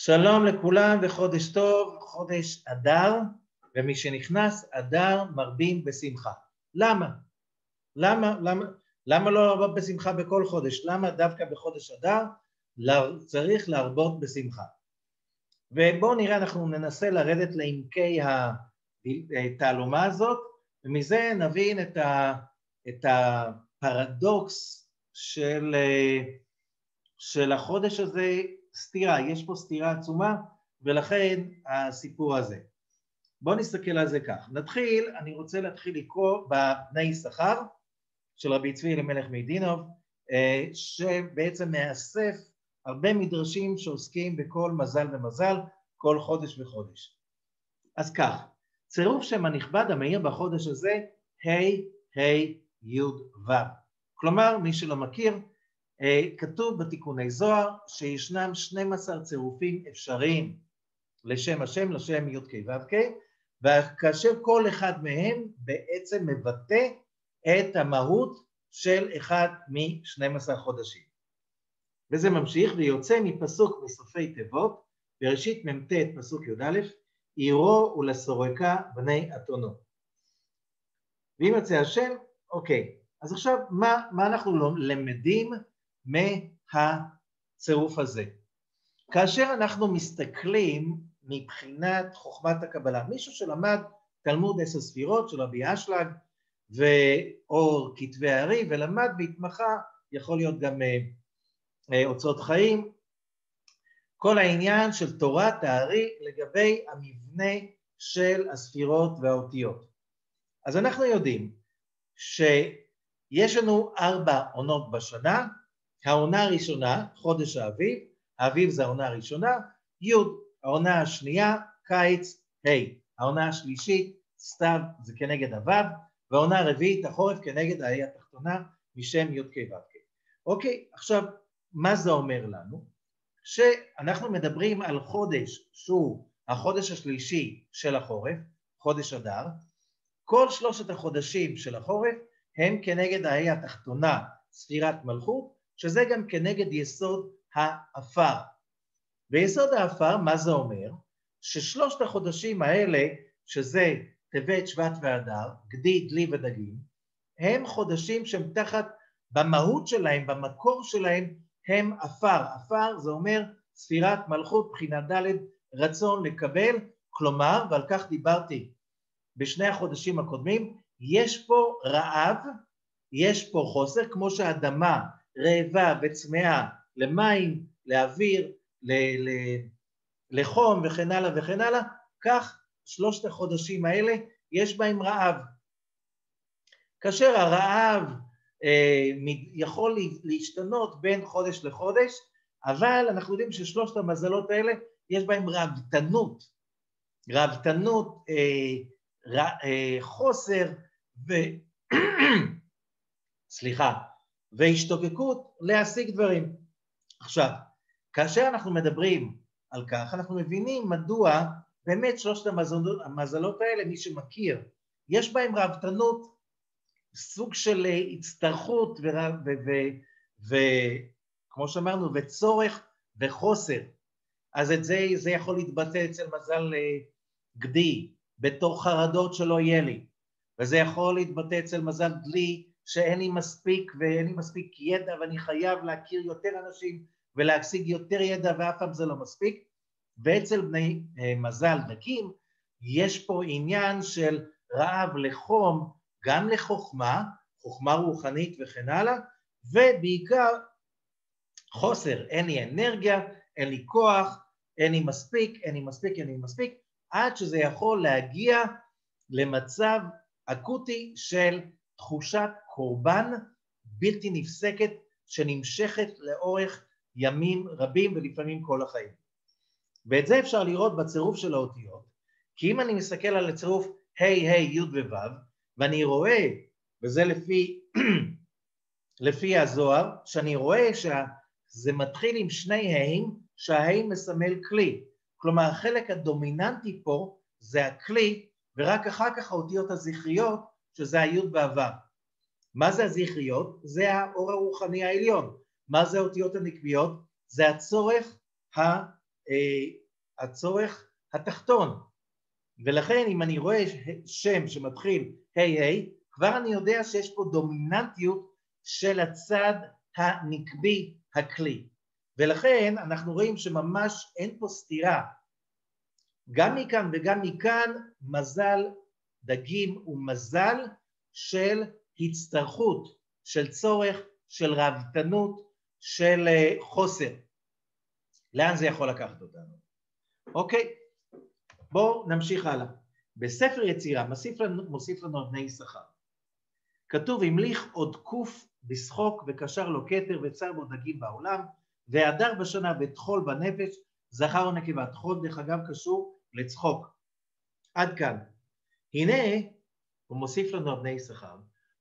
שלום לכולם וחודש טוב, חודש אדר, ומי שנכנס אדר מרבים בשמחה. למה? למה, למה, למה לא להרבות בשמחה בכל חודש? למה דווקא בחודש אדר צריך להרבות בשמחה? ובואו נראה, אנחנו ננסה לרדת לעמקי התעלומה הזאת, ומזה נבין את, ה, את הפרדוקס של, של החודש הזה, סתירה, יש פה סתירה עצומה, ולכן הסיפור הזה. בואו נסתכל על זה כך. נתחיל, אני רוצה להתחיל לקרוא בבני יששכר של רבי צבי אלימלך מדינוב, אה, שבעצם מאסף הרבה מדרשים שעוסקים בכל מזל ומזל, כל חודש וחודש. אז כך, צירוף שם הנכבד המאיר בחודש הזה, ה' ה' י' ו'. כלומר, מי שלא מכיר, כתוב בתיקוני זוהר שישנם 12 צירופים אפשריים לשם השם, לשם י"ק ו"ק, וכאשר כל אחד מהם בעצם מבטא את המהות של אחד מ-12 חודשים. וזה ממשיך ויוצא מפסוק מסופי תיבות, בראשית מ"ט פסוק י"א, עירו ולסורקה בני אתונו. ואם יוצא השם, אוקיי, אז עכשיו מה, מה אנחנו למדים מהצירוף הזה? כאשר אנחנו מסתכלים מבחינת חוכמת הקבלה, מישהו שלמד תלמוד עשר ספירות של רבי אשלג ואור כתבי הארי ולמד והתמחה, יכול להיות גם אה, אוצרות חיים, כל העניין של תורת הארי לגבי המבנה של הספירות והאותיות. אז אנחנו יודעים שיש לנו ארבע עונות בשנה, העונה הראשונה, חודש האביב, האביב זה העונה הראשונה, י' העונה השנייה, קיץ, ה', העונה השלישית, סתיו זה כנגד הו', והעונה הרביעית, החורף, כנגד הה' התחתונה, משם י' כ' ו' כ'. אוקיי, עכשיו, מה זה אומר לנו? שאנחנו מדברים על חודש שהוא החודש השלישי של החורף, חודש אדר, כל שלושת החודשים של החורף הם כנגד הה' התחתונה, ספירת מלכות, שזה גם כנגד יסוד האפר. ויסוד האפר, מה זה אומר? ששלושת החודשים האלה, שזה טבת, שבט ואדר, גדי, דלי ודגים, הם חודשים שהם תחת, במהות שלהם, במקור שלהם, הם עפר. עפר זה אומר ספירת מלכות, בחינה ד', רצון לקבל, כלומר, ועל כך דיברתי בשני החודשים הקודמים, יש פה רעב, יש פה חוסר, כמו שהאדמה רעבה וצמאה למים, לאוויר, ל- ל- לחום וכן הלאה וכן הלאה, כך שלושת החודשים האלה יש בהם רעב. כאשר הרעב אה, יכול להשתנות בין חודש לחודש, אבל אנחנו יודעים ששלושת המזלות האלה יש בהם רעבתנות, רעבתנות, אה, ר, אה, חוסר ו... סליחה, והשתוקקות להשיג דברים. עכשיו, כאשר אנחנו מדברים על כך, אנחנו מבינים מדוע באמת שלושת המזלות, המזלות האלה, מי שמכיר, יש בהם רהבתנות, סוג של אה, הצטרכות וכמו שאמרנו, וצורך וחוסר. אז את זה, זה יכול להתבטא אצל מזל אה, גדי, בתור חרדות שלא יהיה לי, וזה יכול להתבטא אצל מזל דלי, שאין לי מספיק ואין לי מספיק ידע ואני חייב להכיר יותר אנשים ולהשיג יותר ידע ואף פעם זה לא מספיק, ואצל בני אה, מזל דקים יש פה עניין של רעב לחום, גם לחוכמה, חוכמה רוחנית וכן הלאה, ובעיקר חוסר, אין לי אנרגיה, אין לי כוח, אין לי מספיק, אין לי מספיק, אין לי מספיק, עד שזה יכול להגיע למצב אקוטי של תחושת קורבן בלתי נפסקת שנמשכת לאורך ימים רבים ולפעמים כל החיים. ואת זה אפשר לראות בצירוף של האותיות, כי אם אני מסתכל על הצירוף ה' ה' י' וו' ואני רואה, וזה לפי, לפי הזוהר, שאני רואה שזה מתחיל עם שני ה' שהה' מסמל כלי, כלומר החלק הדומיננטי פה זה הכלי ורק אחר כך האותיות הזכריות שזה הי' בעבר. מה זה הזכריות? זה האור הרוחני העליון. מה זה האותיות הנקביות? זה הצורך הצורך התחתון. ולכן אם אני רואה שם שמתחיל ה' כבר אני יודע שיש פה דומיננטיות של הצד הנקבי הכלי. ולכן אנחנו רואים שממש אין פה סתירה. גם מכאן וגם מכאן מזל דגים הוא מזל של הצטרכות, של צורך, של ראוותנות, של אה, חוסר. לאן זה יכול לקחת אותנו? אוקיי, בואו נמשיך הלאה. בספר יצירה מוסיף לנו, מוסיף לנו בני יששכר. כתוב המליך עוד קוף בשחוק וקשר לו כתר וצר בו דגים בעולם והדר בשנה וטחול בנפש זכר ונקבה. טחול דרך אגב קשור לצחוק. עד כאן. הנה, הוא מוסיף לנו בני יששכר,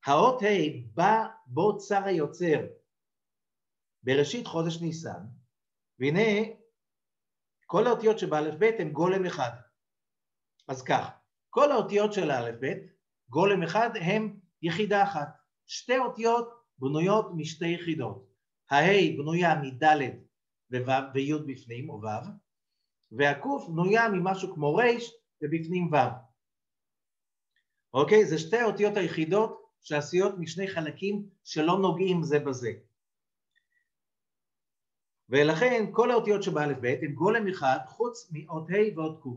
האות ה' בא בו צר היוצר בראשית חודש ניסן, והנה כל האותיות שבאלף בית הם גולם אחד. אז כך, כל האותיות של האלף בית, גולם אחד, הם יחידה אחת. שתי אותיות בנויות משתי יחידות. הה' בנויה מד' וי' בפנים, או ו', והק' בנויה ממשהו כמו ר' ובפנים ו'. אוקיי? זה שתי האותיות היחידות שעשויות משני חלקים שלא נוגעים זה בזה. ולכן כל האותיות שבאלף בית הם גולם אחד חוץ מאות ה' ועוד ק'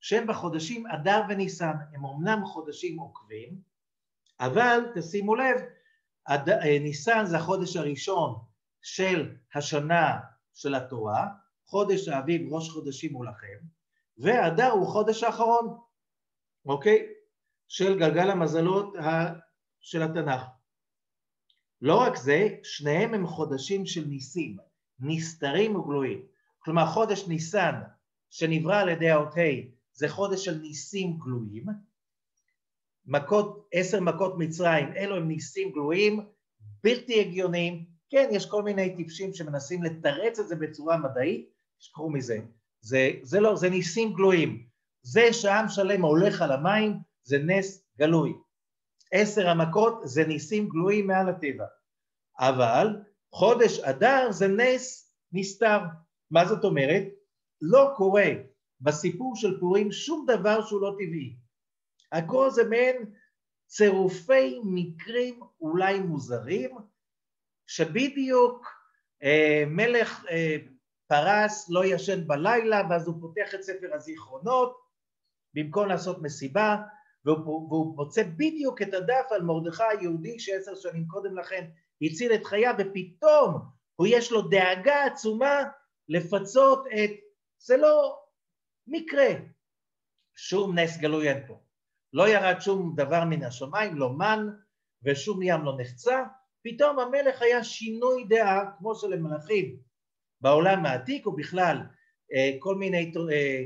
שהם בחודשים אדר וניסן, הם אמנם חודשים עוקבים, אבל תשימו לב, אד... ניסן זה החודש הראשון של השנה של התורה, חודש האביב ראש חודשים הוא לכם, ואדר הוא חודש האחרון, אוקיי? של גלגל המזלות של התנ"ך. לא רק זה, שניהם הם חודשים של ניסים, נסתרים וגלויים. כלומר חודש ניסן שנברא על ידי האות ה' זה חודש של ניסים גלויים, מכות, עשר מכות מצרים, אלו הם ניסים גלויים, בלתי הגיוניים, כן, יש כל מיני טיפשים שמנסים לתרץ את זה בצורה מדעית, תשכחו מזה, זה, זה לא, זה ניסים גלויים, זה שעם שלם הולך על המים, זה נס גלוי. עשר המכות זה ניסים גלויים מעל הטבע. אבל חודש אדר זה נס נסתר. מה זאת אומרת? לא קורה בסיפור של פורים שום דבר שהוא לא טבעי. הכל זה מעין צירופי מקרים אולי מוזרים, שבדיוק אה, מלך אה, פרס לא ישן בלילה ואז הוא פותח את ספר הזיכרונות במקום לעשות מסיבה והוא, והוא מוצא בדיוק את הדף על מרדכי היהודי שעשר שנים קודם לכן הציל את חייו ופתאום הוא יש לו דאגה עצומה לפצות את... זה לא מקרה. שום נס גלוי אין פה. לא ירד שום דבר מן השמיים, לא מן ושום ים לא נחצה, פתאום המלך היה שינוי דעה כמו של המלכים בעולם העתיק ובכלל אה, כל מיני אה,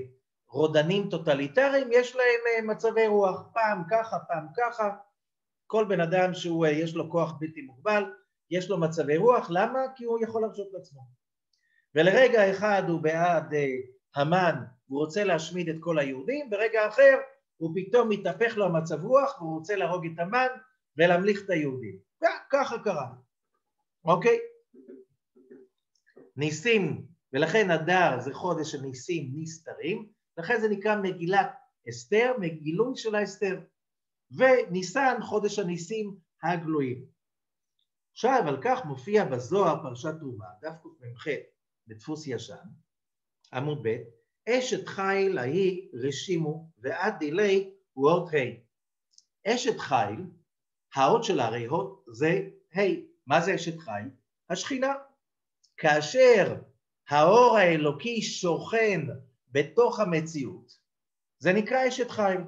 רודנים טוטליטריים יש להם אה, מצבי רוח, פעם ככה, פעם ככה, כל בן אדם שיש לו כוח בלתי מוגבל, יש לו מצבי רוח, למה? כי הוא יכול להרשות לעצמו. ולרגע אחד הוא בעד המן, הוא רוצה להשמיד את כל היהודים, ברגע אחר הוא פתאום מתהפך לו המצב רוח והוא רוצה להרוג את המן ולהמליך את היהודים. ככה קרה, אוקיי? ניסים, ולכן אדר זה חודש של ניסים נסתרים, לכן זה נקרא מגילת אסתר, מגילוי של האסתר, וניסן חודש הניסים הגלויים. עכשיו על כך מופיע בזוהר פרשת תרומה, דף קמ"ח בדפוס ישן, עמוד ב', אשת חיל ההיא רשימו ועד דילי הוא אות ה'. אשת חיל, האות של הרי האות זה ה'. מה זה אשת חיל? השכינה. כאשר האור האלוקי שוכן בתוך המציאות, זה נקרא אשת חיל.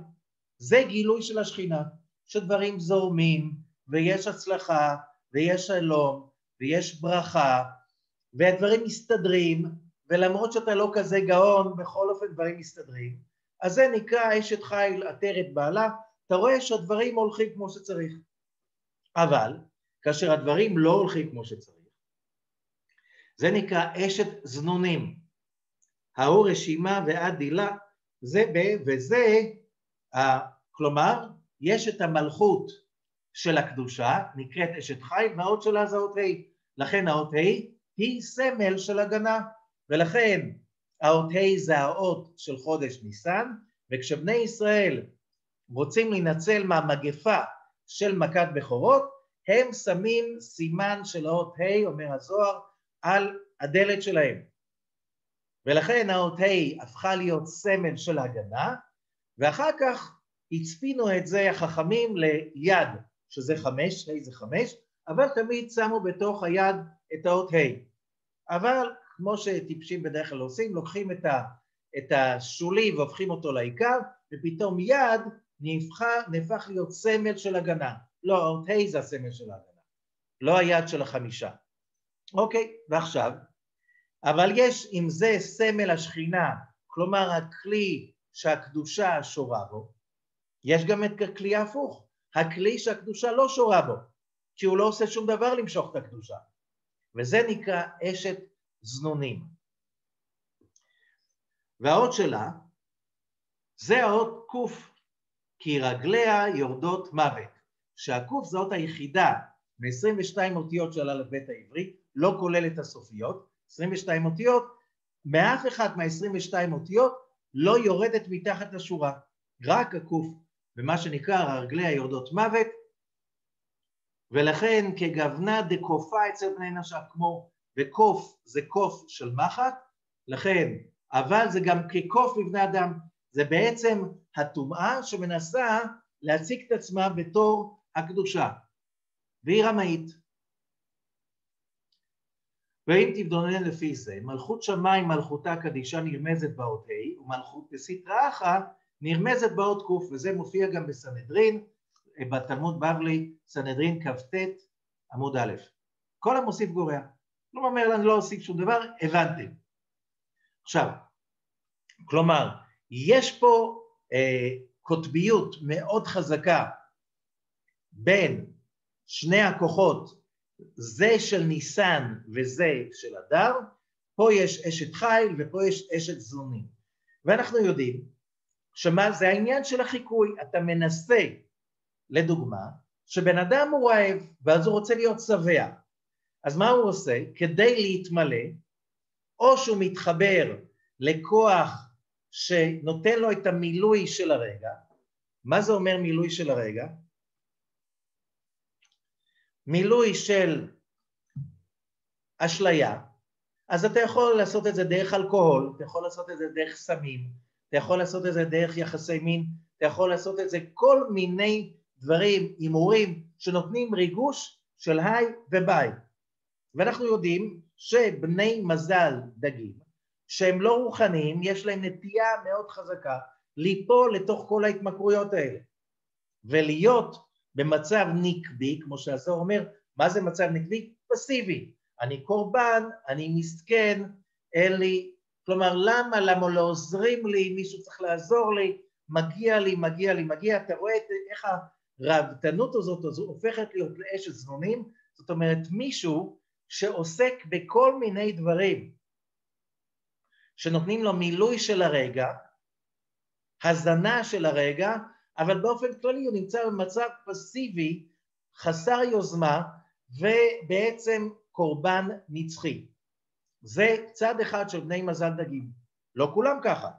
זה גילוי של השכינה, שדברים זורמים, ויש הצלחה, ויש שלום, ויש ברכה, והדברים מסתדרים, ולמרות שאתה לא כזה גאון, בכל אופן דברים מסתדרים. אז זה נקרא אשת חיל עטרת בעלה, אתה רואה שהדברים הולכים כמו שצריך. אבל כאשר הדברים לא הולכים כמו שצריך, זה נקרא אשת זנונים. ההוא רשימה ועד דילה, זה ב, וזה, כלומר, יש את המלכות של הקדושה, נקראת אשת חיל, והאות שלה זה האות ה', לכן האות ה' היא סמל של הגנה. ולכן האות ה' זה האות של חודש ניסן, וכשבני ישראל רוצים להינצל מהמגפה של מכת בכורות, הם שמים סימן של האות ה', אומר הזוהר, על הדלת שלהם. ולכן האות ה' הפכה להיות סמל של הגנה, ואחר כך הצפינו את זה החכמים ליד, שזה חמש, ה' זה חמש, אבל תמיד שמו בתוך היד את האות ה'. אבל כמו שטיפשים בדרך כלל עושים, לוקחים את, ה, את השולי והופכים אותו לעיקר, ופתאום יד נהפכה, נהפך להיות סמל של הגנה. לא, האות ה' זה הסמל של ההגנה, לא היד של החמישה. אוקיי, ועכשיו, אבל יש עם זה סמל השכינה, כלומר הכלי שהקדושה שורה בו, יש גם את הכלי ההפוך, הכלי שהקדושה לא שורה בו, כי הוא לא עושה שום דבר למשוך את הקדושה, וזה נקרא אשת זנונים. והאות שלה זה האות קוף, כי רגליה יורדות מוות, שהקוף זה האות היחידה מ-22 אותיות של אלף-בית העברי, לא כולל את הסופיות, 22 אותיות, מאף אחד מה-22 אותיות לא יורדת מתחת לשורה, רק הקוף, ומה שנקרא רגליה יורדות מוות, ולכן כגוונה דקופה אצל בני נשק, כמו וקוף זה קוף של מחט, לכן, אבל זה גם כקוף לבני אדם, זה בעצם הטומאה שמנסה להציג את עצמה בתור הקדושה, והיא רמאית. ואם תתבונן לפי זה, מלכות שמיים מלכותה קדישה נרמזת באות ה' ומלכות בסטרא אחא נרמזת באות ק' וזה מופיע גם בסנהדרין, בתלמוד בבלי, סנהדרין כ"ט עמוד א'. כל המוסיף גורע. לא אומר אני לא אוסיף שום דבר, הבנתם. עכשיו, כלומר, יש פה אה, קוטביות מאוד חזקה בין שני הכוחות, זה של ניסן וזה של אדר, פה יש אשת חיל ופה יש אשת זלונים. ואנחנו יודעים שמה זה העניין של החיקוי, אתה מנסה, לדוגמה, שבן אדם הוא רעב ואז הוא רוצה להיות שבע, אז מה הוא עושה? כדי להתמלא, או שהוא מתחבר לכוח שנותן לו את המילוי של הרגע, מה זה אומר מילוי של הרגע? מילוי של אשליה, אז אתה יכול לעשות את זה דרך אלכוהול, אתה יכול לעשות את זה דרך סמים, אתה יכול לעשות את זה דרך יחסי מין, אתה יכול לעשות את זה כל מיני דברים, הימורים, שנותנים ריגוש של היי וביי. ואנחנו יודעים שבני מזל דגים, שהם לא רוחניים, יש להם נטייה מאוד חזקה ליפול לתוך כל ההתמכרויות האלה. ולהיות במצב נקבי, כמו שהזוהר אומר, מה זה מצב נקבי? פסיבי. אני קורבן, אני מסכן, אין לי... כלומר, למה? למה לא עוזרים לי? מישהו צריך לעזור לי? מגיע לי, מגיע לי, מגיע. אתה רואה את, איך הרהבתנות הזאת, הזאת הופכת להיות לאש זנונים? זאת אומרת, מישהו שעוסק בכל מיני דברים שנותנים לו מילוי של הרגע, הזנה של הרגע, אבל באופן כללי הוא נמצא במצב פסיבי, חסר יוזמה, ובעצם קורבן נצחי. זה צד אחד של בני מזל דגים. לא כולם ככה,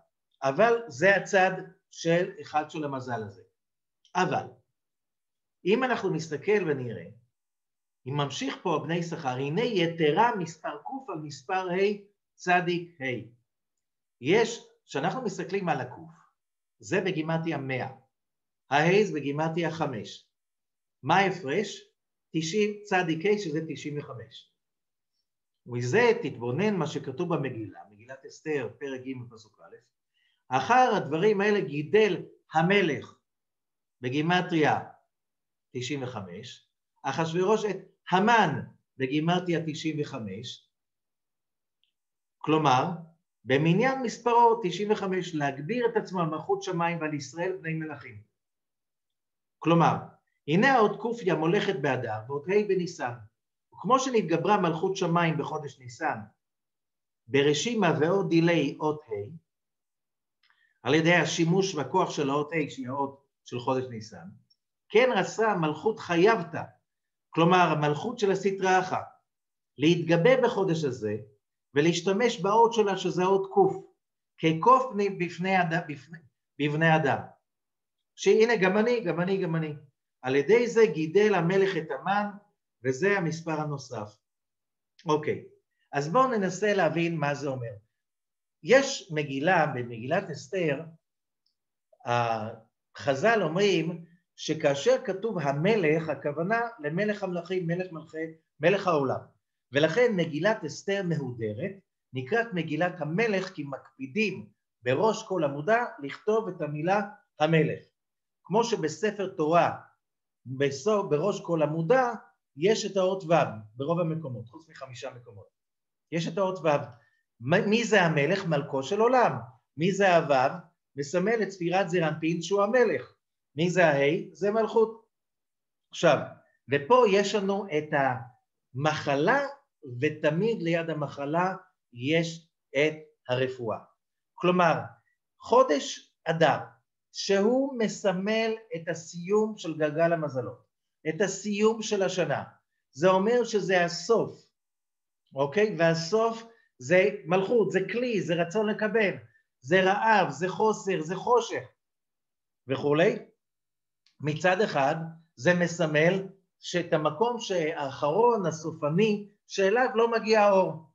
אבל זה הצד של אחד של המזל הזה. אבל אם אנחנו נסתכל ונראה אם ממשיך פה בני שכר, הנה יתרה מספר ק' על מספר ה' צדיק ה'. יש, כשאנחנו מסתכלים על הק', זה בגימטיה 100, הה' זה בגימטיה 5. מה ההפרש? 90 צדיק ה' שזה 95. מזה תתבונן מה שכתוב במגילה, מגילת אסתר, פרק ג' פסוק א', אחר הדברים האלה גידל המלך בגימטריה 95, אחשוורוש את המן בגימטיה 95, כלומר, במניין מספרו 95 להגביר את עצמו על מלכות שמיים ועל ישראל בני מלכים. כלומר, הנה האות קופיה מולכת באדר ואות ה' בניסן, וכמו שנתגברה מלכות שמיים בחודש ניסן, ברשימה ועוד דילי אות ה', על ידי השימוש והכוח של האות ה' שהיא האות של חודש ניסן, כן רצה מלכות חייבתה כלומר המלכות של הסטרא אחא, להתגבה בחודש הזה ולהשתמש באות שלה שזה אות קוף, כקוף בפני אדם, בפני, בבני אדם. שהנה גם אני, גם אני, גם אני. על ידי זה גידל המלך את המן, וזה המספר הנוסף. אוקיי, אז בואו ננסה להבין מה זה אומר. יש מגילה, במגילת אסתר, חז"ל אומרים שכאשר כתוב המלך, הכוונה למלך המלכים, מלך מלכי, מלך העולם. ולכן מגילת אסתר מהודרת, נקראת מגילת המלך כי מקפידים בראש כל עמודה לכתוב את המילה המלך. כמו שבספר תורה בסוף, בראש כל עמודה יש את האות ו' ברוב המקומות, חוץ מחמישה מקומות. יש את האות ו'. מי זה המלך? מלכו של עולם. מי זה הו'? מסמל את ספירת זרנפין שהוא המלך. מי זה ההי? זה מלכות. עכשיו, ופה יש לנו את המחלה, ותמיד ליד המחלה יש את הרפואה. כלומר, חודש אדר, שהוא מסמל את הסיום של גלגל המזלות, את הסיום של השנה. זה אומר שזה הסוף, אוקיי? והסוף זה מלכות, זה כלי, זה רצון לקבל, זה רעב, זה חוסר, זה חושך וכולי. מצד אחד זה מסמל שאת המקום האחרון, הסופני, שאליו לא מגיע האור.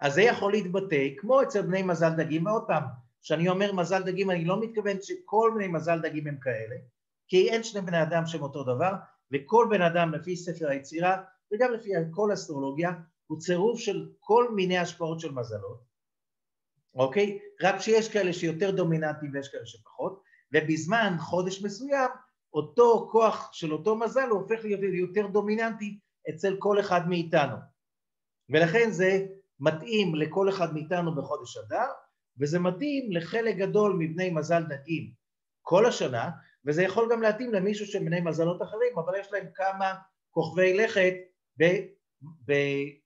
אז זה יכול להתבטא כמו אצל בני מזל דגים, ועוד פעם, כשאני אומר מזל דגים אני לא מתכוון שכל בני מזל דגים הם כאלה, כי אין שני בני אדם שהם אותו דבר, וכל בן אדם לפי ספר היצירה וגם לפי כל אסטרולוגיה הוא צירוף של כל מיני השפעות של מזלות, אוקיי? רק שיש כאלה שיותר דומיננטיים ויש כאלה שפחות, ובזמן חודש מסוים אותו כוח של אותו מזל הוא הופך להיות יותר דומיננטי אצל כל אחד מאיתנו. ולכן זה מתאים לכל אחד מאיתנו בחודש אדר, וזה מתאים לחלק גדול מבני מזל דתיים כל השנה, וזה יכול גם להתאים למישהו שבני מזלות אחרים, אבל יש להם כמה כוכבי לכת ב, ב,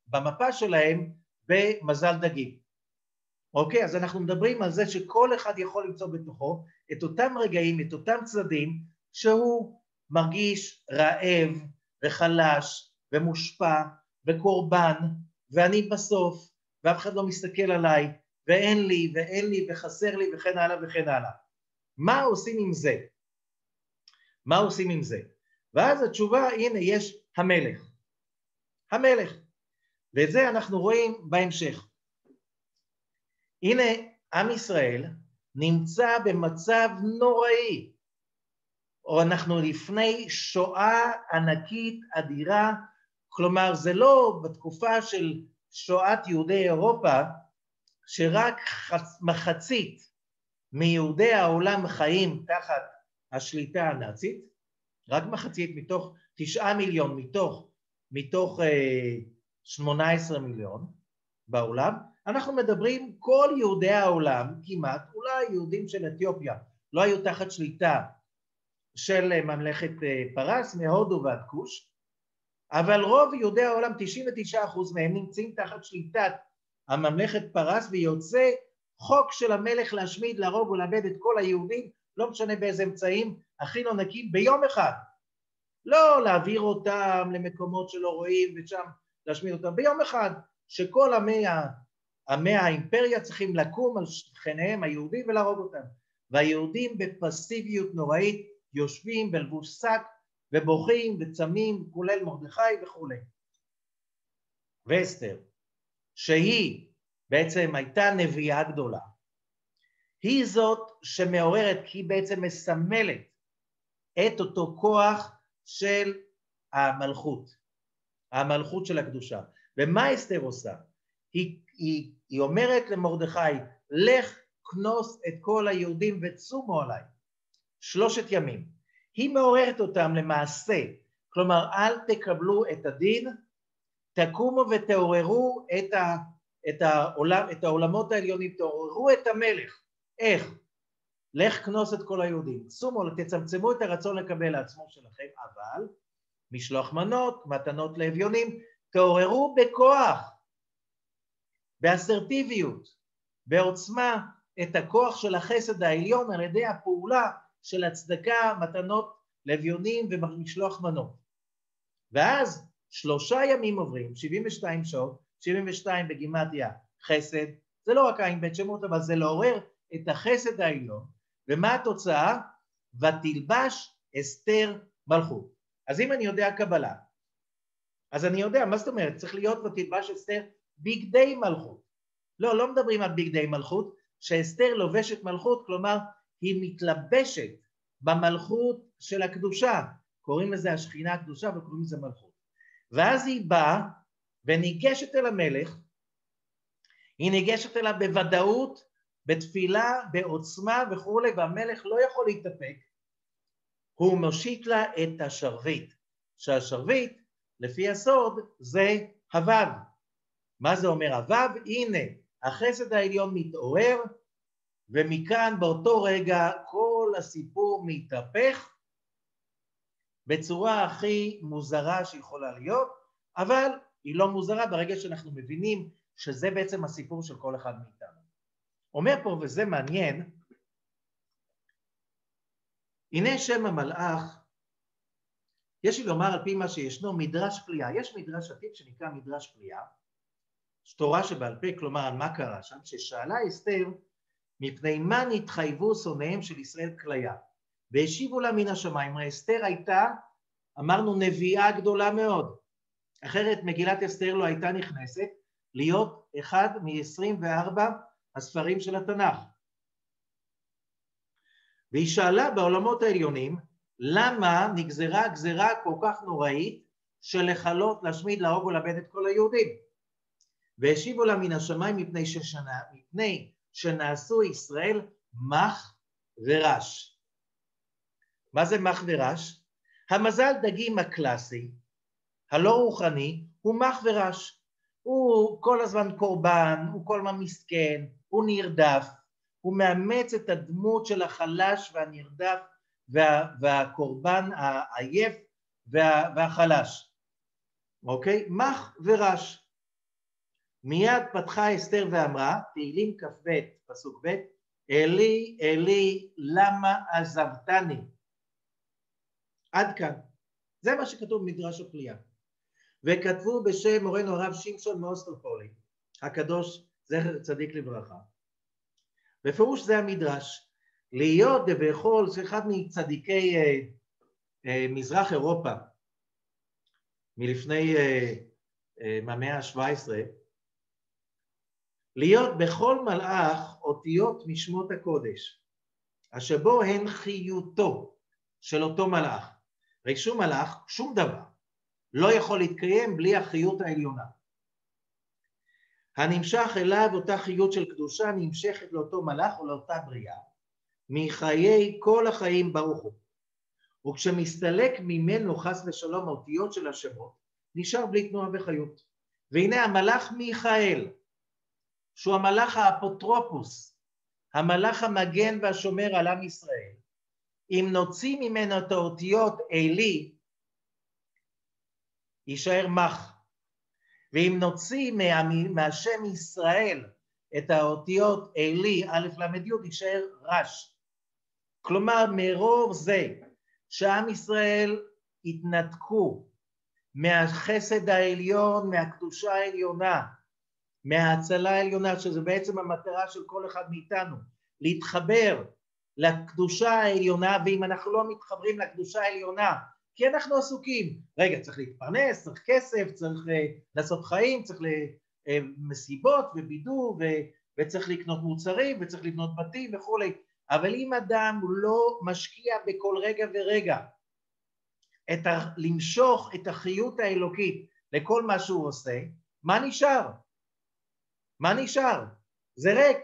במפה שלהם במזל דגים. אוקיי? אז אנחנו מדברים על זה שכל אחד יכול למצוא בתוכו את אותם רגעים, את אותם צדדים, שהוא מרגיש רעב וחלש ומושפע וקורבן, ואני בסוף, ואף אחד לא מסתכל עליי, ואין לי, ואין לי, וחסר לי, וכן הלאה וכן הלאה. מה עושים עם זה? מה עושים עם זה? ואז התשובה, הנה, יש המלך. המלך. ואת זה אנחנו רואים בהמשך. הנה, עם ישראל נמצא במצב נוראי. או אנחנו לפני שואה ענקית, אדירה, כלומר זה לא בתקופה של שואת יהודי אירופה, שרק מחצית מיהודי העולם חיים תחת השליטה הנאצית, רק מחצית מתוך תשעה מיליון מתוך, מתוך אה, שמונה עשרה מיליון בעולם, אנחנו מדברים כל יהודי העולם כמעט, אולי יהודים של אתיופיה לא היו תחת שליטה של ממלכת אה, פרס מהודו ועד כוש, אבל רוב יהודי העולם, 99% מהם נמצאים תחת שליטת הממלכת פרס ויוצא חוק של המלך להשמיד, להרוג ולאבד את כל היהודים, לא משנה באיזה אמצעים, הכי לא נקים, ביום אחד. לא להעביר אותם למקומות שלא רואים ושם להשמיד אותם, ביום אחד, שכל עמי, עמי האימפריה צריכים לקום על שכניהם היהודים ולהרוג אותם. והיהודים בפסיביות נוראית יושבים בלבוש שק ובוכים וצמים, כולל מרדכי וכולי. ואסתר, שהיא בעצם הייתה נביאה גדולה, היא זאת שמעוררת, כי היא בעצם מסמלת את אותו כוח של המלכות, המלכות של הקדושה. ומה אסתר עושה? היא, היא, היא אומרת למרדכי, לך כנוס את כל היהודים וצומו עליי. שלושת ימים. היא מעוררת אותם למעשה, כלומר אל תקבלו את הדין, תקומו ותעוררו את, ה, את, העולם, את העולמות העליונים, תעוררו את המלך. איך? לך כנוס את כל היהודים. סומו, תצמצמו את הרצון לקבל לעצמו שלכם, אבל משלוח מנות, מתנות לאביונים, תעוררו בכוח, באסרטיביות, בעוצמה, את הכוח של החסד העליון על ידי הפעולה של הצדקה, מתנות לאביונים ומשלוח מנות. ואז שלושה ימים עוברים, 72 שעות, 72 בגימטריה חסד, זה לא רק עין בית שמות, אבל זה לעורר את החסד העליון, ומה התוצאה? ותלבש אסתר מלכות. אז אם אני יודע קבלה, אז אני יודע, מה זאת אומרת? צריך להיות ותלבש אסתר בגדי מלכות. לא, לא מדברים על בגדי מלכות, שאסתר לובשת מלכות, כלומר היא מתלבשת במלכות של הקדושה, קוראים לזה השכינה הקדושה וקוראים לזה מלכות. ואז היא באה וניגשת אל המלך, היא ניגשת אליו בוודאות, בתפילה, בעוצמה וכולי, והמלך לא יכול להתאפק, הוא מושיט לה את השרביט, שהשרביט, לפי הסוד, זה הוו. מה זה אומר הוו? הנה, החסד העליון מתעורר, ומכאן באותו רגע כל הסיפור מתהפך בצורה הכי מוזרה שיכולה להיות, אבל היא לא מוזרה ברגע שאנחנו מבינים שזה בעצם הסיפור של כל אחד מאיתנו. אומר פה, וזה מעניין, הנה שם המלאך, יש לי לומר על פי מה שישנו מדרש פליאה, יש מדרש עתיק שנקרא מדרש פליאה, תורה שבעל פה, כלומר על מה קרה שם, ששאלה אסתר מפני מה נתחייבו שונאיהם של ישראל כליה, והשיבו לה מן השמיים, אסתר הייתה, אמרנו נביאה גדולה מאוד, אחרת מגילת אסתר לא הייתה נכנסת להיות אחד מ-24 הספרים של התנ"ך. והיא שאלה בעולמות העליונים למה נגזרה גזרה כל כך נוראית של לכלות, להשמיד, להרוג ולאבד את כל היהודים. והשיבו לה מן השמיים מפני, ששנה, מפני שנעשו ישראל מח ורש. מה זה מח ורש? המזל דגים הקלאסי, הלא רוחני, הוא מח ורש. הוא כל הזמן קורבן, הוא כל הזמן מסכן, הוא נרדף, הוא מאמץ את הדמות של החלש והנרדף וה, והקורבן העייף וה, והחלש, אוקיי? מח ורש. מיד פתחה אסתר ואמרה, תהילים כ"ב, פסוק ב', אלי, אלי, למה עזבתני? עד כאן. זה מה שכתוב במדרש הפליאה. וכתבו בשם מורנו הרב שמשון מאוסטרפולי, הקדוש זכר צדיק לברכה. בפירוש זה המדרש. להיות דבכל, אחד מצדיקי אה, אה, מזרח אירופה מלפני אה, אה, מהמאה ה-17, להיות בכל מלאך אותיות משמות הקודש, אשר בו הן חיותו של אותו מלאך. הרי שום מלאך, שום דבר, לא יכול להתקיים בלי החיות העליונה. הנמשך אליו אותה חיות של קדושה נמשכת לאותו מלאך או לאותה בריאה מחיי כל החיים ברוך הוא. וכשמסתלק ממנו חס ושלום האותיות של השמות נשאר בלי תנועה וחיות. והנה המלאך מיכאל שהוא המלאך האפוטרופוס, המלאך המגן והשומר על עם ישראל, אם נוציא ממנו את האותיות עלי יישאר מח. ואם נוציא מה, מהשם ישראל את האותיות עלי, א' ל' י', יישאר רש. כלומר, מרוב זה שעם ישראל התנתקו מהחסד העליון, מהקדושה העליונה, מההצלה העליונה, שזה בעצם המטרה של כל אחד מאיתנו, להתחבר לקדושה העליונה, ואם אנחנו לא מתחברים לקדושה העליונה, כי אנחנו עסוקים. רגע, צריך להתפרנס, צריך כסף, צריך uh, לעשות חיים, צריך למסיבות uh, ובידור, ו, וצריך לקנות מוצרים, וצריך לקנות בתים וכולי. אבל אם אדם לא משקיע בכל רגע ורגע את ה, למשוך את החיות האלוקית לכל מה שהוא עושה, מה נשאר? מה נשאר? זה ריק,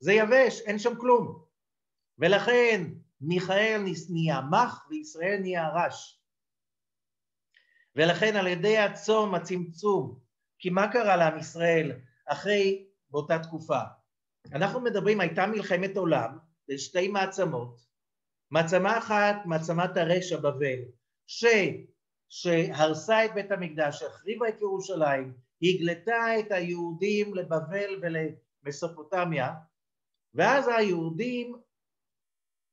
זה יבש, אין שם כלום. ולכן מיכאל נהיה מח וישראל נהיה רש. ולכן על ידי הצום, הצמצום, כי מה קרה לעם ישראל אחרי באותה תקופה? אנחנו מדברים, הייתה מלחמת עולם לשתי מעצמות, מעצמה אחת, מעצמת הרשע בבל, ש, שהרסה את בית המקדש, החריבה את ירושלים, הגלתה את היהודים לבבל ולמסופוטמיה, ואז היהודים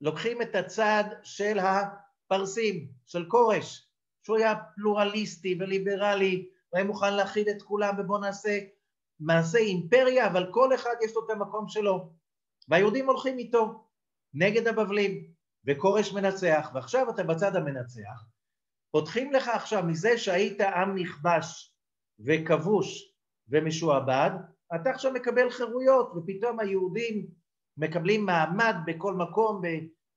לוקחים את הצד של הפרסים, של כורש, שהוא היה פלורליסטי וליברלי, והיה מוכן להכיל את כולם ובוא נעשה מעשה אימפריה, אבל כל אחד יש לו את המקום שלו. והיהודים הולכים איתו נגד הבבלים, וכורש מנצח, ועכשיו אתה בצד המנצח. פותחים לך עכשיו מזה שהיית עם נכבש וכבוש ומשועבד, אתה עכשיו מקבל חירויות, ופתאום היהודים מקבלים מעמד בכל מקום ב,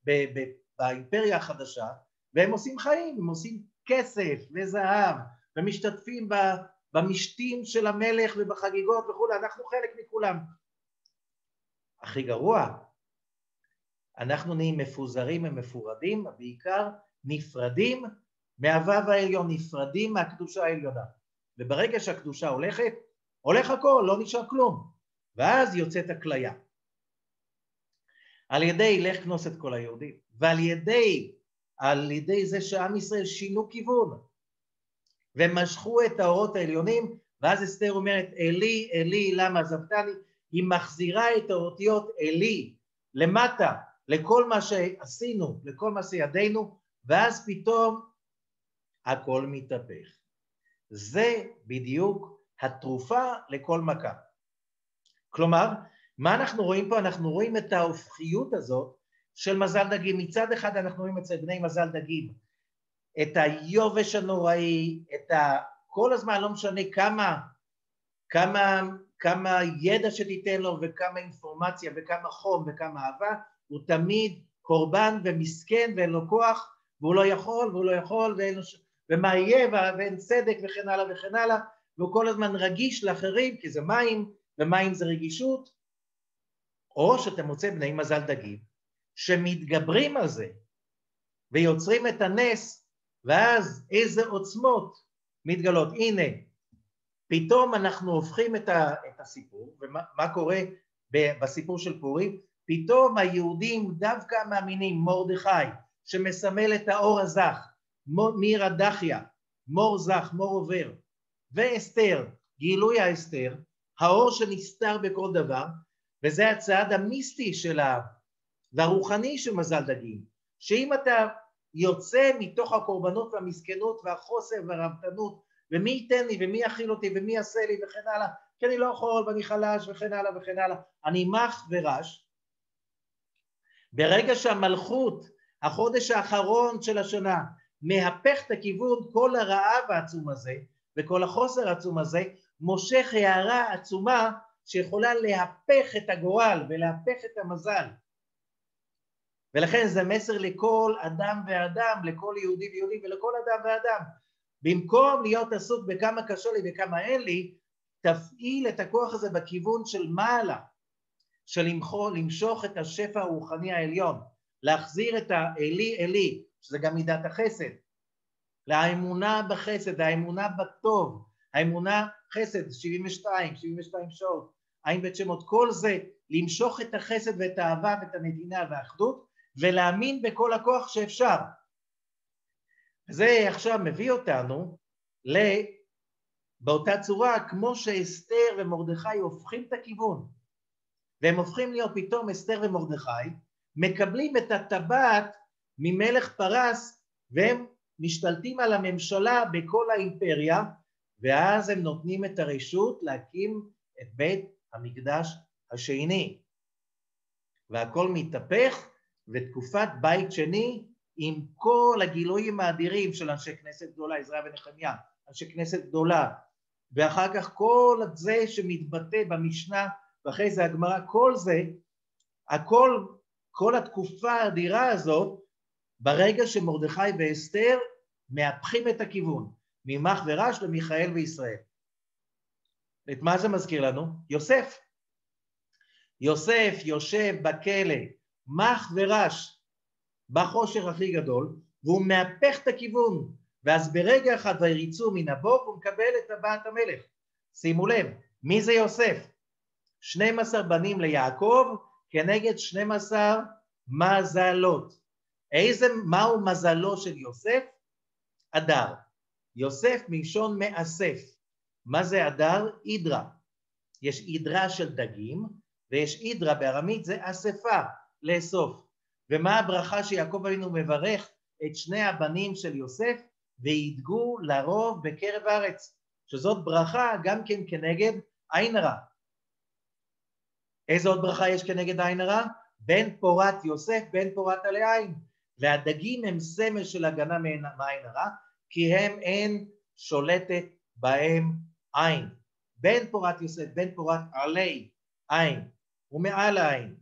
ב, ב, באימפריה החדשה, והם עושים חיים, הם עושים כסף וזהב, ומשתתפים במשתים של המלך ובחגיגות וכולי, אנחנו חלק מכולם. הכי גרוע, אנחנו נהיים מפוזרים ומפורדים, בעיקר נפרדים מהוו העליון, נפרדים מהקדושה העליונה. וברגע שהקדושה הולכת, הולך הכל, לא נשאר כלום. ואז יוצאת הכליה. על ידי לך כנוס את כל היהודים, ועל ידי, על ידי זה שעם ישראל שינו כיוון, ומשכו את האורות העליונים, ואז אסתר אומרת, אלי, אלי, למה עזבתני? היא מחזירה את האותיות אלי למטה, לכל מה שעשינו, לכל מה שידינו, ואז פתאום הכל מתהפך. זה בדיוק התרופה לכל מכה. כלומר, מה אנחנו רואים פה? אנחנו רואים את ההופכיות הזאת של מזל דגים. מצד אחד אנחנו רואים אצל בני מזל דגים את היובש הנוראי, את ה... כל הזמן, לא משנה כמה, כמה, כמה ידע שתיתן לו וכמה אינפורמציה וכמה חום וכמה אהבה, הוא תמיד קורבן ומסכן ואין לו כוח והוא לא יכול והוא לא יכול ואין לו... ומה יהיה ואין צדק וכן הלאה וכן הלאה והוא כל הזמן רגיש לאחרים כי זה מים ומים זה רגישות או שאתה מוצא בני מזל דגים שמתגברים על זה ויוצרים את הנס ואז איזה עוצמות מתגלות. הנה, פתאום אנחנו הופכים את, ה, את הסיפור, ומה קורה בסיפור של פורים? פתאום היהודים דווקא מאמינים, מרדכי, שמסמל את האור הזך, מיר הדחיה, מור זך, מור עובר, ואסתר, גילוי האסתר, האור שנסתר בכל דבר, וזה הצעד המיסטי של ה... והרוחני של מזל דגים, שאם אתה יוצא מתוך הקורבנות והמסכנות והחוסר והרבתנות ומי ייתן לי ומי יכיל אותי ומי יעשה לי וכן הלאה כי אני לא יכול ואני חלש וכן הלאה וכן הלאה. אני מח ורש. ברגע שהמלכות החודש האחרון של השנה מהפך את הכיוון כל הרעב העצום הזה וכל החוסר העצום הזה מושך הערה עצומה שיכולה להפך את הגורל ולהפך את המזל ולכן זה מסר לכל אדם ואדם, לכל יהודי ויהודי ולכל אדם ואדם. במקום להיות עסוק בכמה קשה לי וכמה אין לי, תפעיל את הכוח הזה בכיוון של מעלה, של למחול, למשוך את השפע הרוחני העליון, להחזיר את האלי אלי, שזה גם מידת החסד, לאמונה בחסד, האמונה בטוב, האמונה חסד, 72, 72 שעות, עין בית שמות, כל זה למשוך את החסד ואת האהבה ואת הנתינה והאחדות ולהאמין בכל הכוח שאפשר. זה עכשיו מביא אותנו ל... באותה צורה כמו שאסתר ומרדכי הופכים את הכיוון והם הופכים להיות פתאום אסתר ומרדכי מקבלים את הטבעת ממלך פרס והם משתלטים על הממשלה בכל האימפריה ואז הם נותנים את הרשות להקים את בית המקדש השני. והכל מתהפך ותקופת בית שני עם כל הגילויים האדירים של אנשי כנסת גדולה, עזרא ונחמיה, אנשי כנסת גדולה, ואחר כך כל זה שמתבטא במשנה ואחרי זה הגמרא, כל זה, הכל, כל התקופה האדירה הזאת, ברגע שמרדכי ואסתר מהפכים את הכיוון, ממח ורש למיכאל וישראל. את מה זה מזכיר לנו? יוסף. יוסף יושב בכלא מח ורש בחושך הכי גדול, והוא מהפך את הכיוון, ואז ברגע אחד ויריצו מן הבוק הוא מקבל את טבעת המלך. שימו לב, מי זה יוסף? 12 בנים ליעקב כנגד 12 מזלות. איזה, מהו מזלו של יוסף? אדר. יוסף מלשון מאסף. מה זה אדר? אידרה. יש אידרה של דגים, ויש אידרה בארמית זה אספה. לאסוף. ומה הברכה שיעקב אבינו מברך את שני הבנים של יוסף וידגו לרוב בקרב הארץ, שזאת ברכה גם כן כנגד עין הרע. איזה עוד ברכה יש כנגד עין הרע? בן פורת יוסף, בן פורת עלי עין. והדגים הם סמל של הגנה מעין הרע, כי הם אין שולטת בהם עין. בן פורת יוסף, בן פורת עלי עין, ומעל העין.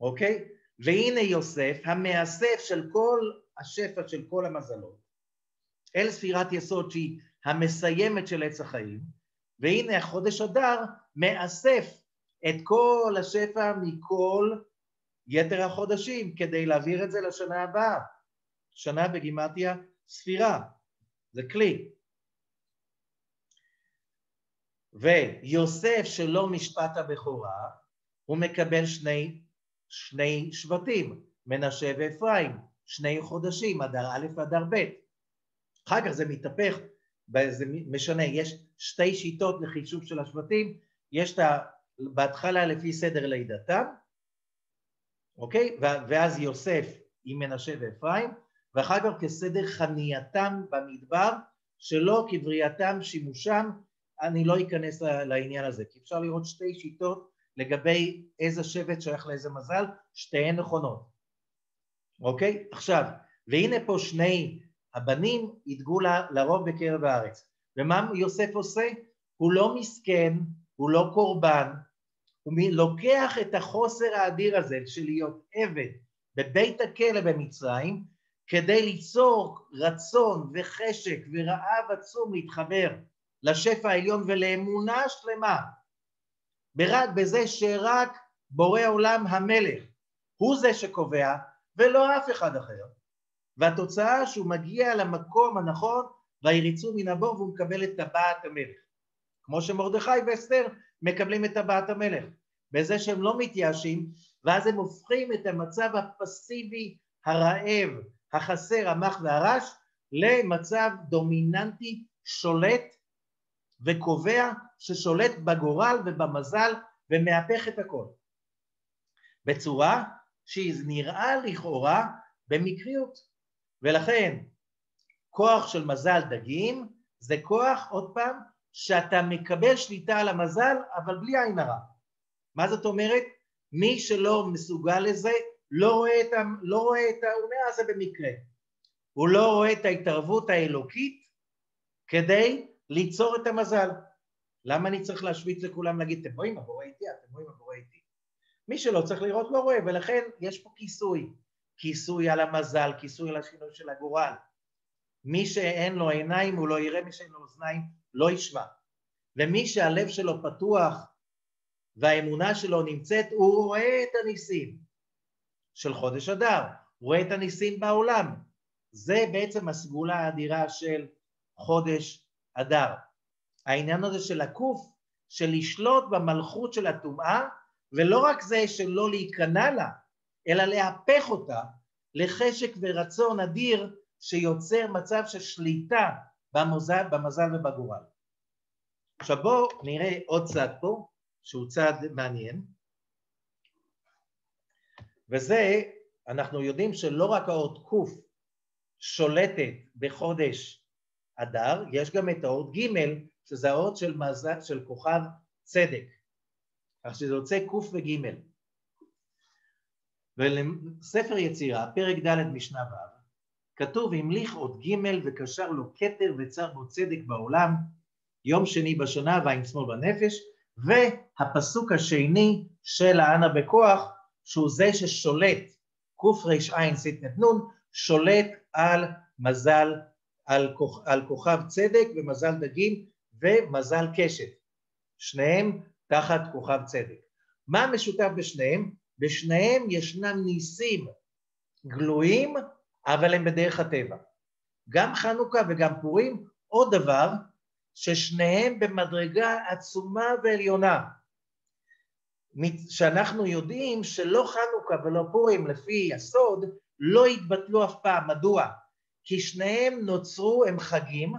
אוקיי? והנה יוסף, המאסף של כל השפע של כל המזלות, אל ספירת יסוד שהיא המסיימת של עץ החיים, והנה החודש אדר מאסף את כל השפע מכל יתר החודשים כדי להעביר את זה לשנה הבאה. שנה בגימטיה ספירה, זה כלי. ויוסף שלא משפט הבכורה, הוא מקבל שני, שני שבטים, מנשה ואפרים, שני חודשים, אדר א' ואדר ב'. אחר כך זה מתהפך, זה משנה, יש שתי שיטות לחישוב של השבטים, יש את ה... בהתחלה לפי סדר לידתם, אוקיי? ואז יוסף עם מנשה ואפרים, ואחר כך כסדר חנייתם במדבר, שלא כבריאתם שימושם, אני לא אכנס לעניין הזה, כי אפשר לראות שתי שיטות לגבי איזה שבט שייך לאיזה מזל, שתיהן נכונות. אוקיי? עכשיו, והנה פה שני הבנים ידגו לרוב בקרב הארץ. ומה יוסף עושה? הוא לא מסכן, הוא לא קורבן, הוא לוקח את החוסר האדיר הזה של להיות עבד בבית הכלא במצרים כדי ליצור רצון וחשק ורעב עצום להתחבר לשפע העליון ולאמונה שלמה. בזה שרק בורא עולם המלך הוא זה שקובע ולא אף אחד אחר. והתוצאה שהוא מגיע למקום הנכון ויריצו מן הבור והוא מקבל את טבעת המלך. כמו שמרדכי ואסתר מקבלים את טבעת המלך. בזה שהם לא מתייאשים ואז הם הופכים את המצב הפסיבי הרעב החסר המח והרש למצב דומיננטי שולט וקובע ששולט בגורל ובמזל ומהפך את הכל. בצורה שהיא נראה לכאורה במקריות. ולכן כוח של מזל דגים זה כוח עוד פעם שאתה מקבל שליטה על המזל אבל בלי עין הרע. מה זאת אומרת? מי שלא מסוגל לזה לא רואה את, ה... לא רואה את האומה הזה במקרה הוא לא רואה את ההתערבות האלוקית כדי ליצור את המזל. למה אני צריך להשוויץ לכולם להגיד אתם רואים הבורא איתי, אתם רואים הבורא איתי. מי שלא צריך לראות לא רואה ולכן יש פה כיסוי, כיסוי על המזל, כיסוי על השינוי של הגורל. מי שאין לו עיניים הוא לא יראה, מי שאין לו אוזניים לא ישמע. ומי שהלב שלו פתוח והאמונה שלו נמצאת, הוא רואה את הניסים של חודש אדר, הוא רואה את הניסים בעולם. זה בעצם הסגולה האדירה של חודש אדר. העניין הזה של הקוף, של לשלוט במלכות של הטומאה, ולא רק זה שלא להיכנע לה, אלא להפך אותה לחשק ורצון אדיר שיוצר מצב של שליטה במזל, במזל ובגורל. עכשיו בואו נראה עוד צד פה, שהוא צד מעניין, וזה, אנחנו יודעים שלא רק האות ק' שולטת בחודש אדר, יש גם את האות ג' שזה האות של, מזל, של כוכב צדק, כך שזה יוצא ק' וג'. ולספר יצירה, פרק ד' משנה ו', כתוב המליך אות ג' וקשר לו כתר וצר בו צדק בעולם, יום שני בשנה ועין שמאל בנפש, והפסוק השני של האנה בכוח, שהוא זה ששולט, קרע"ע ס"נ, שולט על מזל על, כוכ, על כוכב צדק ומזל דגים ומזל קשת, שניהם תחת כוכב צדק. מה משותף בשניהם? בשניהם ישנם ניסים גלויים, אבל הם בדרך הטבע. גם חנוכה וגם פורים, עוד דבר, ששניהם במדרגה עצומה ועליונה. שאנחנו יודעים שלא חנוכה ולא פורים, לפי הסוד, לא יתבטלו אף פעם. מדוע? כי שניהם נוצרו, הם חגים,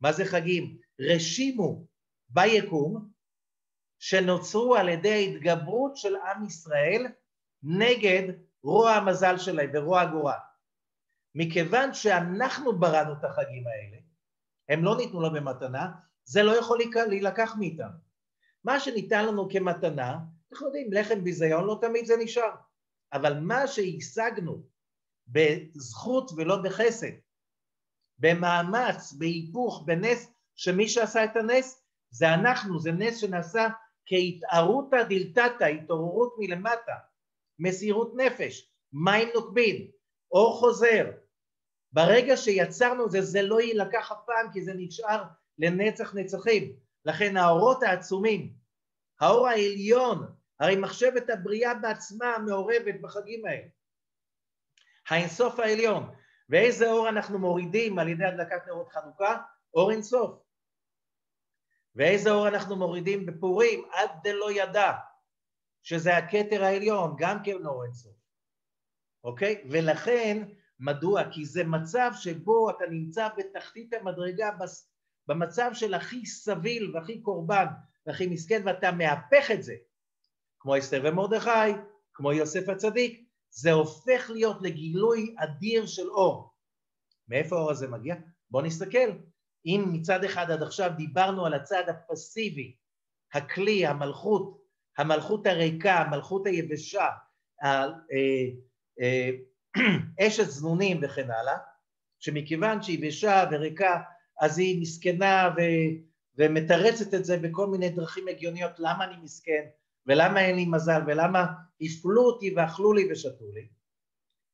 מה זה חגים? רשימו ביקום, שנוצרו על ידי התגברות של עם ישראל נגד רוע המזל שלהם ורוע הגורל. מכיוון שאנחנו בראנו את החגים האלה, הם לא ניתנו לו במתנה, זה לא יכול להילקח מאיתנו. מה שניתן לנו כמתנה, אנחנו יודעים, לחם ביזיון לא תמיד זה נשאר, אבל מה שהשגנו בזכות ולא בחסד, במאמץ, בהיפוך, בנס, שמי שעשה את הנס זה אנחנו, זה נס שנעשה כהתערותא דלתתא, התעוררות מלמטה, מסירות נפש, מים נוקבין, אור חוזר. ברגע שיצרנו זה, זה לא יילקח אף פעם כי זה נשאר לנצח נצחים. לכן האורות העצומים, האור העליון, הרי מחשבת הבריאה בעצמה מעורבת בחגים האלה. האינסוף העליון. ואיזה אור אנחנו מורידים על ידי הדלקת נרות חנוכה? אור אינסוף. ואיזה אור אנחנו מורידים בפורים? עד דלא ידע, שזה הכתר העליון, גם כן אור אינסוף. אוקיי? ולכן, מדוע? כי זה מצב שבו אתה נמצא בתחתית המדרגה, במצב של הכי סביל והכי קורבן והכי מסכן, ואתה מהפך את זה, כמו אסתר ומרדכי, כמו יוסף הצדיק, זה הופך להיות לגילוי אדיר של אור. מאיפה האור הזה מגיע? בואו נסתכל. אם מצד אחד עד עכשיו דיברנו על הצד הפסיבי, הכלי, המלכות, המלכות הריקה, המלכות היבשה, אה, אה, אשת זנונים וכן הלאה, שמכיוון שהיא יבשה וריקה אז היא מסכנה ו... ומתרצת את זה בכל מיני דרכים הגיוניות, למה אני מסכן, ולמה אין לי מזל, ולמה הפלו אותי ואכלו לי ושתו לי.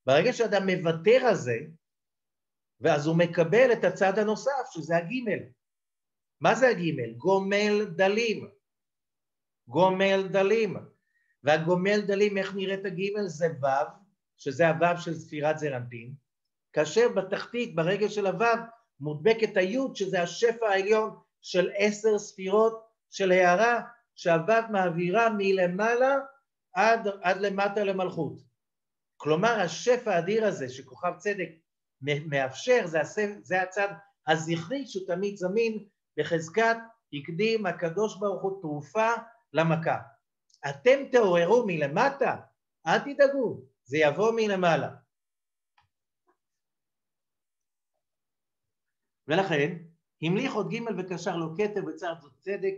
ברגע שאדם מוותר על זה, ואז הוא מקבל את הצד הנוסף, שזה הגימל. מה זה הגימל? גומל דלים. גומל דלים. והגומל דלים, איך נראית הגימל? זה ו', שזה הו' של ספירת זרנטין, כאשר בתחתית, ברגל של הו', מודבקת היוד, שזה השפע העליון של עשר ספירות של הערה, שהו' מעבירה מלמעלה עד, עד למטה למלכות. כלומר, השפע האדיר הזה שכוכב צדק מאפשר, זה, זה הצד הזכרי שהוא תמיד זמין בחזקת הקדים הקדוש ברוך הוא תרופה למכה. אתם תעוררו מלמטה, אל תדאגו, זה יבוא מלמעלה. ולכן המליך עוד ג' וקשר לו כתר וצר צדק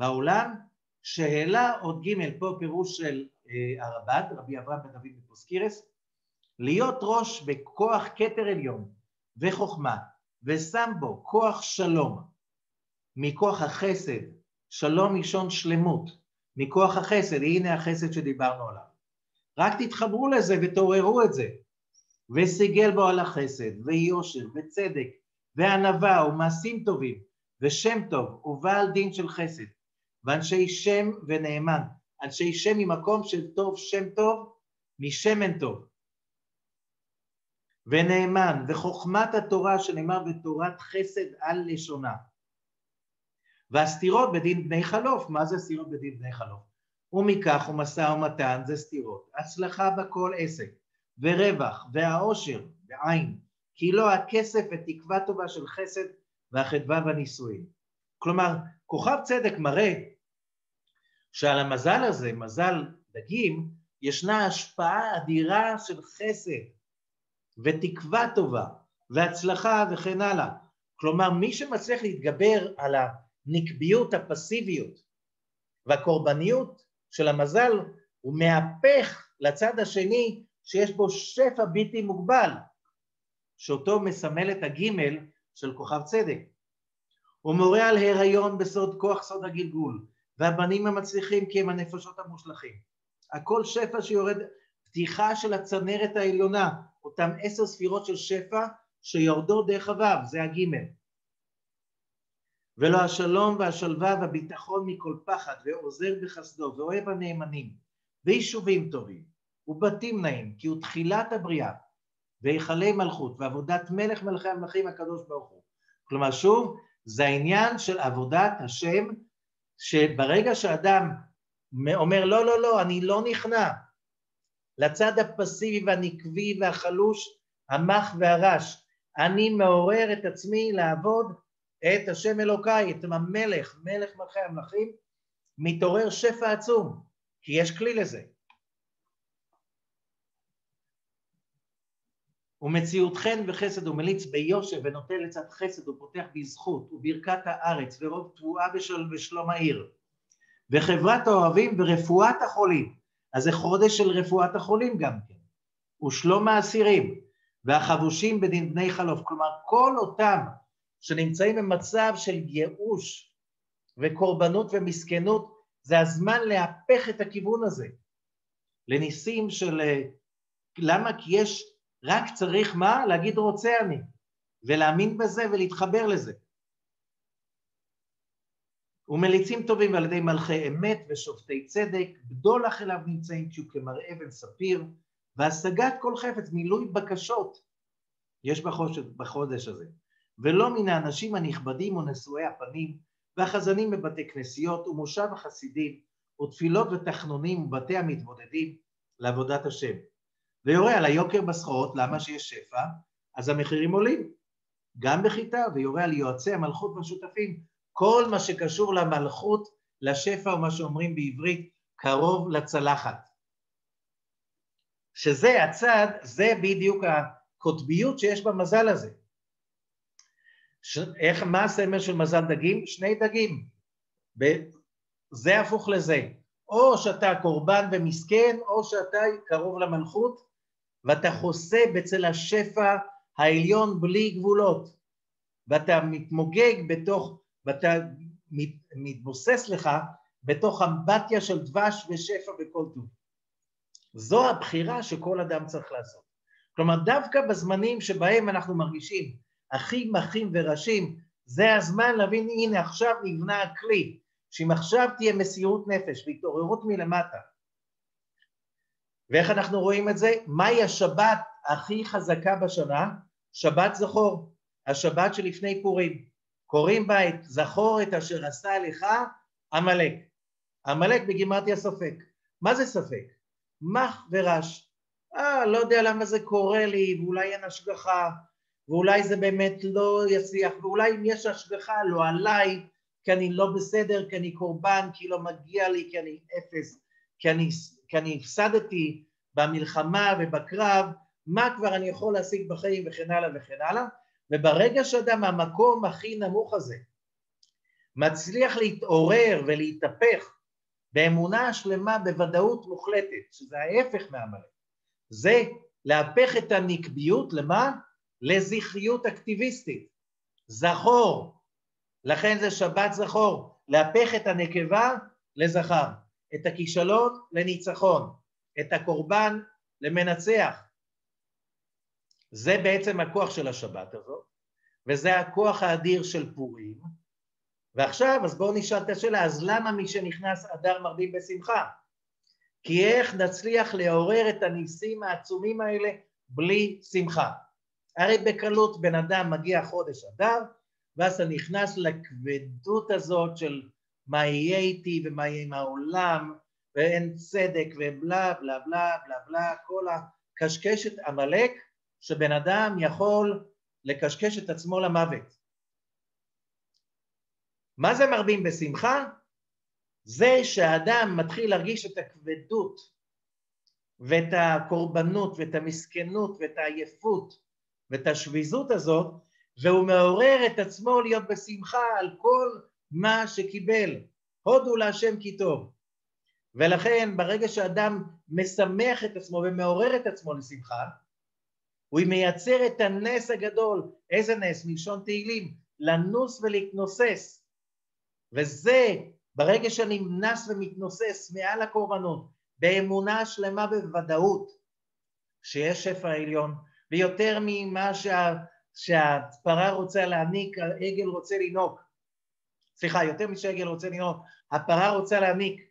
בעולם שהעלה עוד ג' פה פירוש של אה, הרב"ד, רבי אברהם בן דוד מפוסקירס, להיות ראש בכוח כתר עליון וחוכמה ושם בו כוח שלום מכוח החסד, שלום מלשון שלמות, מכוח החסד, הנה החסד שדיברנו עליו. רק תתחברו לזה ותעוררו את זה. וסיגל בו על החסד, ויושר, וצדק, וענווה, ומעשים טובים, ושם טוב, ובעל דין של חסד, ואנשי שם ונאמן, אנשי שם ממקום של טוב שם טוב, משמן טוב. ונאמן, וחוכמת התורה שנאמר בתורת חסד על לשונה. והסתירות בדין בני חלוף, מה זה סתירות בדין בני חלוף? ומכך ומשא ומתן זה סתירות, הצלחה בכל עסק, ורווח, והעושר, בעין, כי לא הכסף ותקווה טובה של חסד והחדווה והנישואין. כלומר, כוכב צדק מראה שעל המזל הזה, מזל דגים, ישנה השפעה אדירה של חסד ותקווה טובה והצלחה וכן הלאה. כלומר, מי שמצליח להתגבר על הנקביות, הפסיביות והקורבניות של המזל, הוא מהפך לצד השני שיש בו שפע בלתי מוגבל, שאותו מסמל את הגימל של כוכב צדק. הוא מורה על הריון בסוד כוח סוד הגלגול, והבנים המצליחים כי הם הנפשות המושלכים. הכל שפע שיורד, פתיחה של הצנרת העליונה, אותם עשר ספירות של שפע שיורדות דרך הוו, זה הגימל. ולא השלום והשלווה והביטחון מכל פחד, ועוזר בחסדו, ואוהב הנאמנים, ויישובים טובים, ובתים נעים, כי הוא תחילת הבריאה, והיכלי מלכות, ועבודת מלך מלכי המלכים הקדוש ברוך הוא. כלומר, שוב, זה העניין של עבודת השם, שברגע שאדם אומר, לא, לא, לא, אני לא נכנע לצד הפסיבי והנקבי והחלוש, המח והרש, אני מעורר את עצמי לעבוד את השם אלוקיי, את המלך, מלך מלכי המלכים, מתעורר שפע עצום, כי יש כלי לזה. ומציאות חן וחסד ומליץ ביושר ונוטה לצד חסד ופותח בזכות וברכת הארץ ורוב תבואה בשל, בשלום העיר וחברת האוהבים ורפואת החולים. אז זה חודש של רפואת החולים גם כן. ושלום האסירים והחבושים בדין בני חלוף. כלומר, כל אותם שנמצאים במצב של ייאוש וקורבנות ומסכנות, זה הזמן להפך את הכיוון הזה לניסים של... למה? כי יש, רק צריך מה? להגיד רוצה אני, ולהאמין בזה ולהתחבר לזה. ומליצים טובים על ידי מלכי אמת ושופטי צדק, בדולח אליו נמצאים כשהוא כמראה אבן ספיר, והשגת כל חפץ, מילוי בקשות, יש בחודש, בחודש הזה. ולא מן האנשים הנכבדים ונשואי הפנים, והחזנים בבתי כנסיות, ומושב החסידים, ותפילות ותחנונים ובתי המתבודדים לעבודת השם. ויורה על היוקר בסחורות, למה שיש שפע? אז המחירים עולים. גם בחיטה, ויורה על יועצי המלכות והשותפים, כל מה שקשור למלכות, לשפע, או מה שאומרים בעברית, קרוב לצלחת. שזה הצד, זה בדיוק הקוטביות שיש במזל הזה. ש... איך, מה הסמל של מזל דגים? שני דגים. ב... זה הפוך לזה. או שאתה קורבן ומסכן, או שאתה קרוב למלכות, ואתה חוסה בצל השפע העליון בלי גבולות, ואתה מתמוגג בתוך, ואתה מת, מתבוסס לך בתוך אמבטיה של דבש ושפע וכל טוב. זו הבחירה שכל אדם צריך לעשות. כלומר, דווקא בזמנים שבהם אנחנו מרגישים הכי מחים וראשים, זה הזמן להבין, הנה עכשיו נבנה הכלי, שאם עכשיו תהיה מסירות נפש והתעוררות מלמטה, ואיך אנחנו רואים את זה? מהי השבת הכי חזקה בשנה? שבת זכור, השבת שלפני פורים. קוראים בית, זכור את אשר עשה לך עמלק. עמלק בגימטיה ספק. מה זה ספק? מח ורש. אה, לא יודע למה זה קורה לי, ואולי אין השגחה, ואולי זה באמת לא יצליח, ואולי אם יש השגחה לא עליי, כי אני לא בסדר, כי אני קורבן, כי לא מגיע לי, כי אני אפס, כי אני, כי אני הפסדתי במלחמה ובקרב, מה כבר אני יכול להשיג בחיים וכן הלאה וכן הלאה, וברגע שאדם מהמקום הכי נמוך הזה מצליח להתעורר ולהתהפך באמונה שלמה בוודאות מוחלטת, שזה ההפך מהמלך, זה להפך את הנקביות למה? לזכריות אקטיביסטית, זכור, לכן זה שבת זכור, להפך את הנקבה לזכר, את הכישלון לניצחון, את הקורבן למנצח. זה בעצם הכוח של השבת הזאת, וזה הכוח האדיר של פורים. ועכשיו, אז בואו נשאל את השאלה, אז למה מי שנכנס אדר מרבים בשמחה? כי איך נצליח לעורר את הניסים העצומים האלה בלי שמחה? הרי בקלות בן אדם מגיע חודש אדר, ואז אתה נכנס לכבדות הזאת של מה יהיה איתי ומה יהיה עם העולם, ואין צדק ובלה בלה בלה בלה בלה, כל הקשקשת עמלק שבן אדם יכול לקשקש את עצמו למוות. מה זה מרבים בשמחה? זה שהאדם מתחיל להרגיש את הכבדות ואת הקורבנות ואת המסכנות ואת העייפות ואת השביזות הזאת והוא מעורר את עצמו להיות בשמחה על כל מה שקיבל. הודו להשם כי טוב. ולכן ברגע שאדם משמח את עצמו ומעורר את עצמו לשמחה, הוא מייצר את הנס הגדול. איזה נס? מלשון תהילים, לנוס ולהתנוסס. וזה, ברגע שאני נס ומתנוסס מעל הקורבנות, באמונה שלמה בוודאות, שיש שפע עליון, ויותר ממה שה, שהפרה רוצה להעניק, העגל רוצה לנהוג. סליחה, יותר משהעגל רוצה לנהוג, הפרה רוצה להעניק.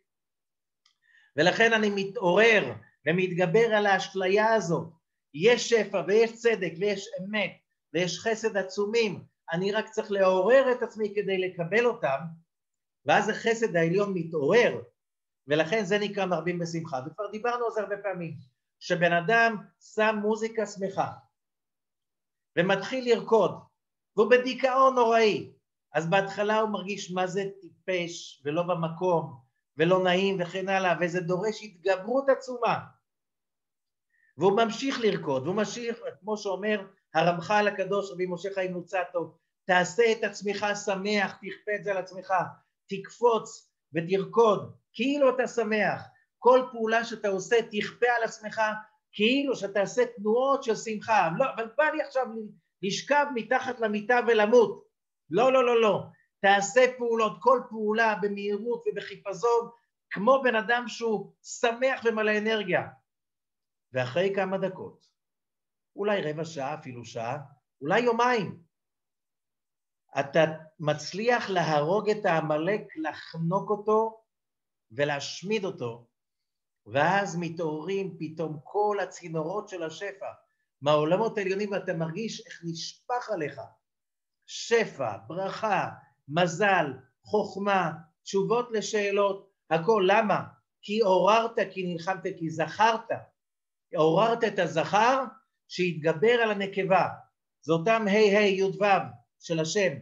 ולכן אני מתעורר ומתגבר על האשליה הזאת. יש שפע ויש צדק ויש אמת ויש חסד עצומים, אני רק צריך לעורר את עצמי כדי לקבל אותם, ואז החסד העליון מתעורר, ולכן זה נקרא מרבים בשמחה. וכבר דיברנו על זה הרבה פעמים, שבן אדם שם מוזיקה שמחה ומתחיל לרקוד, והוא בדיכאון נוראי, אז בהתחלה הוא מרגיש מה זה טיפש ולא במקום, ולא נעים וכן הלאה, וזה דורש התגברות עצומה. והוא ממשיך לרקוד, והוא ממשיך, כמו שאומר הרמח"ל הקדוש רבי משה חיים נוצתו, תעשה את עצמך שמח, תכפה את זה על עצמך, תקפוץ, ותרקוד, כאילו אתה שמח. כל פעולה שאתה עושה תכפה על עצמך כאילו שאתה עושה תנועות של שמחה. לא, אבל בא לי עכשיו לשכב מתחת למיטה ולמות. לא, לא, לא, לא. תעשה פעולות, כל פעולה במהירות ובחיפזון, כמו בן אדם שהוא שמח ומלא אנרגיה. ואחרי כמה דקות, אולי רבע שעה, אפילו שעה, אולי יומיים, אתה מצליח להרוג את העמלק, לחנוק אותו ולהשמיד אותו, ואז מתעוררים פתאום כל הצינורות של השפע מהעולמות העליונים ואתה מרגיש איך נשפך עליך שפע, ברכה, מזל, חוכמה, תשובות לשאלות, הכל. למה? כי עוררת, כי נלחמת, כי זכרת. עוררת את הזכר שהתגבר על הנקבה. זה אותם ה' ה' י' ו' של השם,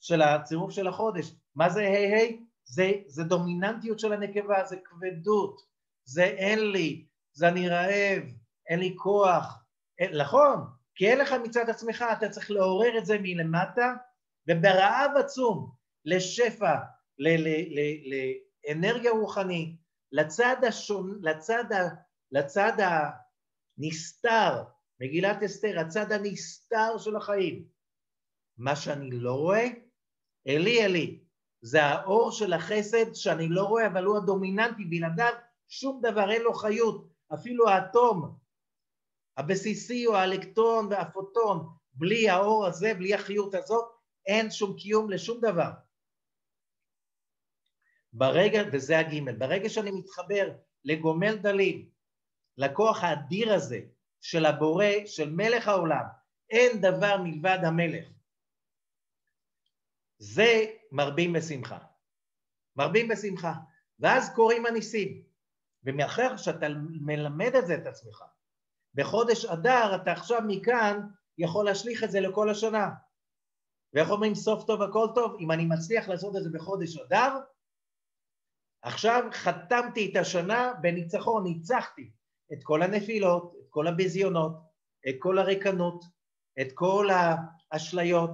של הצירוף של החודש. מה זה ה' ה'? זה, זה דומיננטיות של הנקבה, זה כבדות, זה אין לי, זה אני רעב, אין לי כוח. אין, נכון, כי אין לך מצד עצמך, אתה צריך לעורר את זה מלמטה, וברעב עצום לשפע, לאנרגיה רוחנית, לצד, השון, לצד, ה, לצד הנסתר, מגילת אסתר, הצד הנסתר של החיים. מה שאני לא רואה, אלי אלי, זה האור של החסד שאני לא רואה, אבל הוא הדומיננטי, בלעדיו שום דבר, אין לו חיות, אפילו האטום הבסיסי הוא האלקטרון והפוטון, בלי האור הזה, בלי החיות הזאת, אין שום קיום לשום דבר. ברגע, וזה הגימל, ברגע שאני מתחבר לגומל דלים, לכוח האדיר הזה של הבורא, של מלך העולם, אין דבר מלבד המלך. זה מרבים בשמחה. מרבים בשמחה. ואז קורים הניסים. ומאחר שאתה מלמד את זה את עצמך, בחודש אדר אתה עכשיו מכאן יכול להשליך את זה לכל השנה. ואיך אומרים סוף טוב הכל טוב? אם אני מצליח לעשות את זה בחודש אדר, עכשיו חתמתי את השנה בניצחון, ניצחתי את כל הנפילות, את כל הביזיונות, את כל הריקנות, את כל האשליות,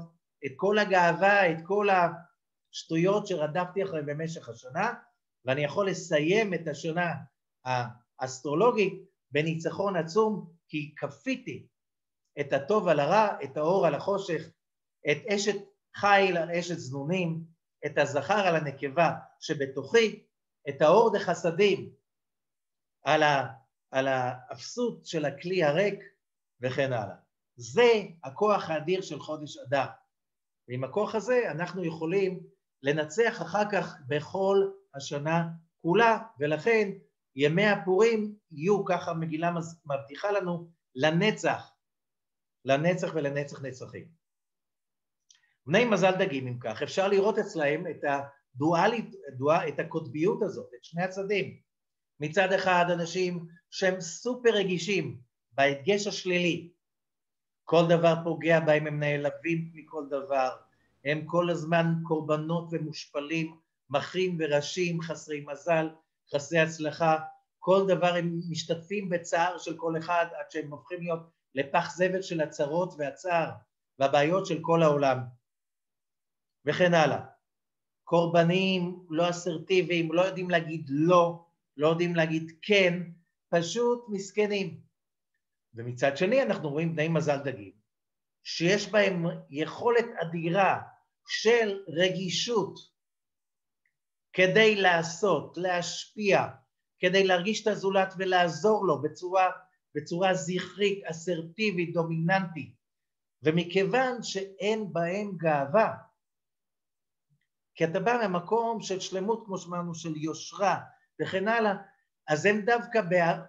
את כל הגאווה, את כל השטויות שרדפתי אחריהן במשך השנה, ואני יכול לסיים את השנה האסטרולוגית בניצחון עצום, כי כפיתי את הטוב על הרע, את האור על החושך, את אשת חיל על אשת זנונים, את הזכר על הנקבה שבתוכי, את האור דחסדים על, ה, על האפסות של הכלי הריק וכן הלאה. זה הכוח האדיר של חודש אדר. ועם הכוח הזה אנחנו יכולים לנצח אחר כך בכל השנה כולה, ולכן ימי הפורים יהיו, ככה מגילה מבטיחה לנו, לנצח, לנצח ולנצח נצחים. בני מזל דגים אם כך, אפשר לראות אצלהם את הדואלית, דואל, את הקוטביות הזאת, את שני הצדדים. מצד אחד אנשים שהם סופר רגישים בהדגש השלילי, כל דבר פוגע בהם, הם נעלבים מכל דבר, הם כל הזמן קורבנות ומושפלים, מחים וראשים, חסרי מזל, חסרי הצלחה, כל דבר הם משתתפים בצער של כל אחד עד שהם הופכים להיות לפח זבל של הצרות והצער והבעיות של כל העולם וכן הלאה. קורבנים לא אסרטיביים, לא יודעים להגיד לא, לא יודעים להגיד כן, פשוט מסכנים. ומצד שני אנחנו רואים בני מזל דגים, שיש בהם יכולת אדירה של רגישות כדי לעשות, להשפיע, כדי להרגיש את הזולת ולעזור לו בצורה, בצורה זכרית, אסרטיבית, דומיננטית, ומכיוון שאין בהם גאווה, כי אתה בא ממקום של שלמות, כמו שאמרנו, של יושרה וכן הלאה, אז הם דווקא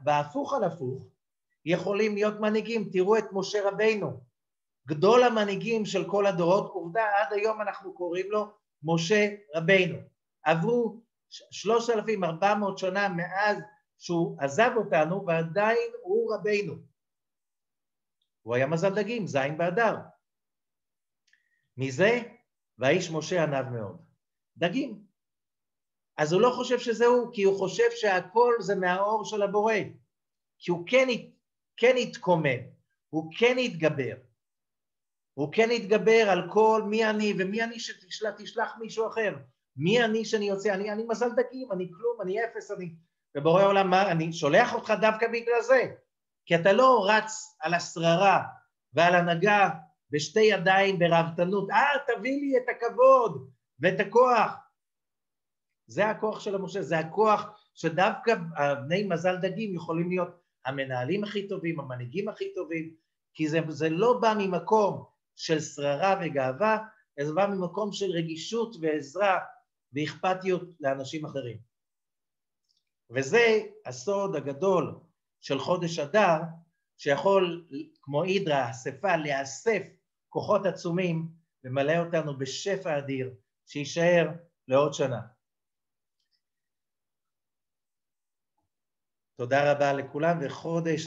בהפוך על הפוך יכולים להיות מנהיגים. תראו את משה רבינו, גדול המנהיגים של כל הדורות, עובדה עד היום אנחנו קוראים לו משה רבינו. עברו 3,400 שנה מאז שהוא עזב אותנו ועדיין הוא רבינו. הוא היה מזל דגים, זין באדר. מזה, והאיש משה ענב מאוד. דגים. אז הוא לא חושב שזה הוא, כי הוא חושב שהכל זה מהאור של הבורא. כי הוא כן, כן התקומם, הוא כן התגבר. הוא כן התגבר על כל מי אני ומי אני שתשלח מישהו אחר. מי אני שאני יוצא? אני, אני מזל דגים, אני כלום, אני אפס, אני... ובורא עולם, מה, אני שולח אותך דווקא בגלל זה, כי אתה לא רץ על השררה ועל הנהגה בשתי ידיים ברהבתנות, אה, תביא לי את הכבוד ואת הכוח. זה הכוח של המשה, זה הכוח שדווקא בני מזל דגים יכולים להיות המנהלים הכי טובים, המנהיגים הכי טובים, כי זה, זה לא בא ממקום של שררה וגאווה, זה בא ממקום של רגישות ועזרה ואכפתיות לאנשים אחרים. וזה הסוד הגדול של חודש אדר, שיכול, כמו הידרה, אספה, לאסף כוחות עצומים ומלא אותנו בשפע אדיר, שיישאר לעוד שנה. תודה רבה לכולם וחודש.